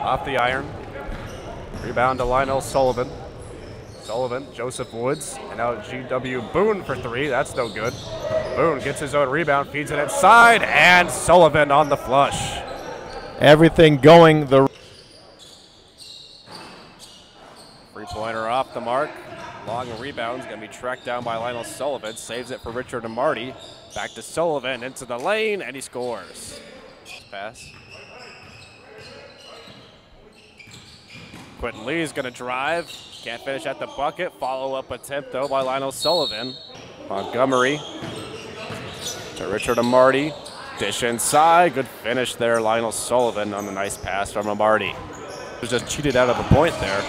off the iron. Rebound to Lionel Sullivan. Sullivan, Joseph Woods, and now G.W. Boone for three. That's no good. Boone gets his own rebound, feeds it inside, and Sullivan on the flush. Everything going the Three pointer off the mark. Long rebound's going to be tracked down by Lionel Sullivan. Saves it for Richard Amarty. Back to Sullivan into the lane, and he scores. Pass. Quentin Lee is going to drive. Can't finish at the bucket. Follow up attempt, though, by Lionel Sullivan. Montgomery to Richard Amarty. Dish inside. Good finish there, Lionel Sullivan on the nice pass from Amarty. Was just cheated out of a point there.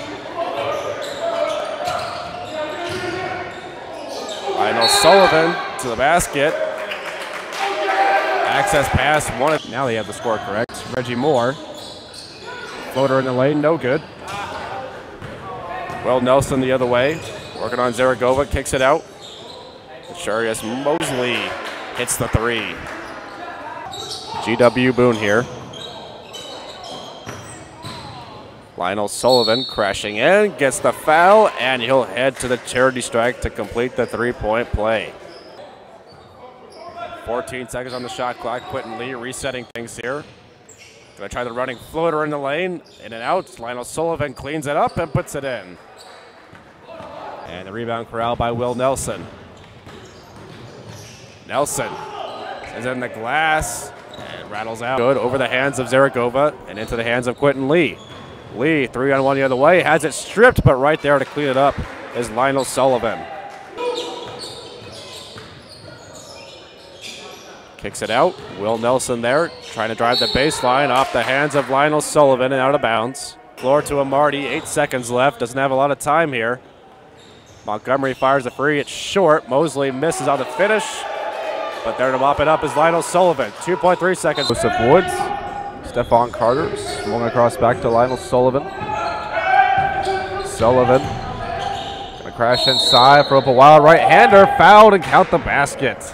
Lionel Sullivan to the basket. Access pass, one. Now they have the score correct. Reggie Moore. Floater in the lane, no good. Well, Nelson the other way. Working on Zaragova, kicks it out. Sharius Mosley hits the three. GW Boone here. Lionel Sullivan crashing in, gets the foul, and he'll head to the charity stripe to complete the three-point play. 14 seconds on the shot clock. Quentin Lee resetting things here. Gonna try the running floater in the lane. In and out. Lionel Sullivan cleans it up and puts it in. And the rebound corral by Will Nelson. Nelson is in the glass and rattles out. Good over the hands of Zaragova and into the hands of Quentin Lee. Lee, three on one the other way, has it stripped, but right there to clean it up is Lionel Sullivan. Kicks it out. Will Nelson there, trying to drive the baseline off the hands of Lionel Sullivan and out of bounds. Floor to Amarty, eight seconds left. Doesn't have a lot of time here. Montgomery fires a free. It's short. Mosley misses on the finish, but there to mop it up is Lionel Sullivan. 2.3 seconds. Joseph Woods, Stephon Carter, swung across back to Lionel Sullivan. Sullivan gonna crash inside for a wild right-hander, fouled and count the basket.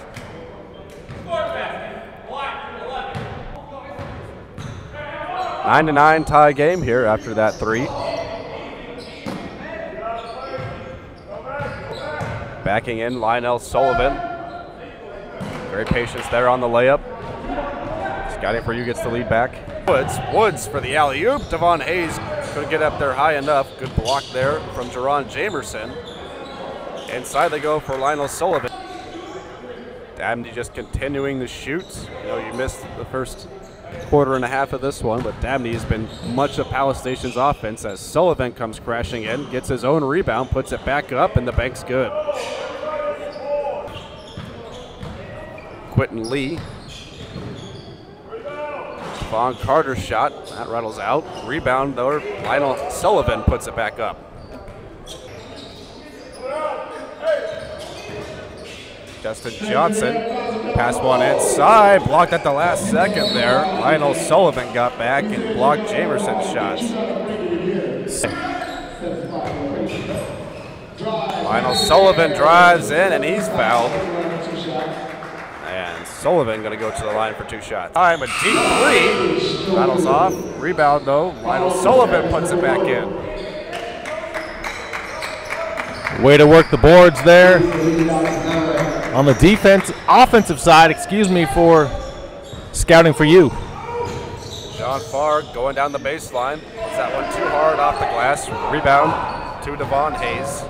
Nine to nine tie game here after that three. Backing in Lionel Sullivan. Very patient there on the layup. Scouting for you gets the lead back. Woods, Woods for the alley oop. Devon Hayes couldn't get up there high enough. Good block there from Jerron Jamerson. Inside they go for Lionel Sullivan. Dabney just continuing the shoot. You know, you missed the first quarter and a half of this one, but Dabney has been much of Palace Station's offense as Sullivan comes crashing in, gets his own rebound, puts it back up, and the bank's good. Quentin Lee Vaughn Carter's shot. That rattles out. Rebound, though. Lionel Sullivan puts it back up. Justin Johnson. Pass one inside. Blocked at the last second there. Lionel Sullivan got back and blocked Jamerson's shots. Lionel Sullivan drives in and he's fouled. And Sullivan going to go to the line for two shots. Time a deep three. Rattles off. Rebound though. Lionel Sullivan puts it back in. Way to work the boards there. On the defense, offensive side, excuse me for scouting for you. John Farr going down the baseline. Hits that one too hard off the glass. Rebound to Devon Hayes.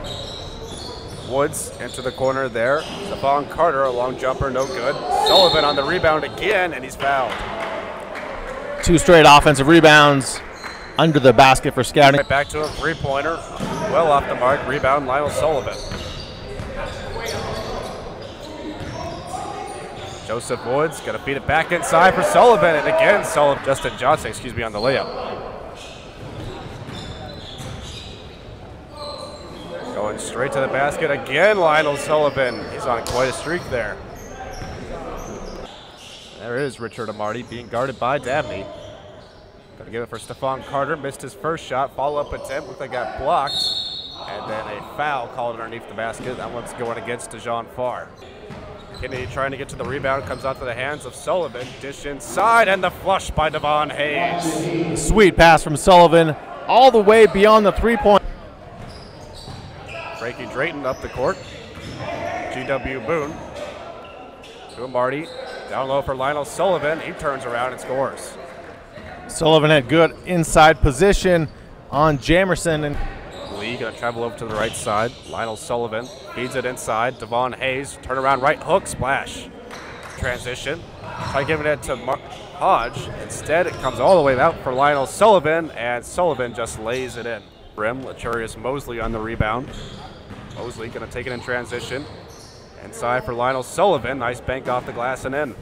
Woods into the corner there. Stephon Carter, a long jumper, no good. Sullivan on the rebound again, and he's fouled. Two straight offensive rebounds under the basket for scouting. Right back to a three pointer. Well off the mark. Rebound, Lionel Sullivan. Joseph Woods to feed it back inside for Sullivan, and again, Sullivan, Justin Johnson, excuse me, on the layup. Going straight to the basket again, Lionel Sullivan. He's on quite a streak there. There is Richard Amarty being guarded by Dabney. Gonna give it for Stephon Carter. Missed his first shot. Follow-up attempt. Looked like got blocked. And then a foul called underneath the basket. That one's going against Dejan Farr. Kennedy trying to get to the rebound, comes out to the hands of Sullivan. Dish inside, and the flush by Devon Hayes. Sweet pass from Sullivan all the way beyond the three point. Frankie Drayton up the court. GW Boone. To Marty. Down low for Lionel Sullivan. He turns around and scores. Sullivan had good inside position on Jamerson and Lee gonna travel over to the right side. Lionel Sullivan feeds it inside. Devon Hayes, turn around right hook, splash. Transition. Try giving it to Mar- Hodge. Instead, it comes all the way out for Lionel Sullivan, and Sullivan just lays it in. Rim, Laturius Mosley on the rebound. Mosley gonna take it in transition. Inside for Lionel Sullivan. Nice bank off the glass and in.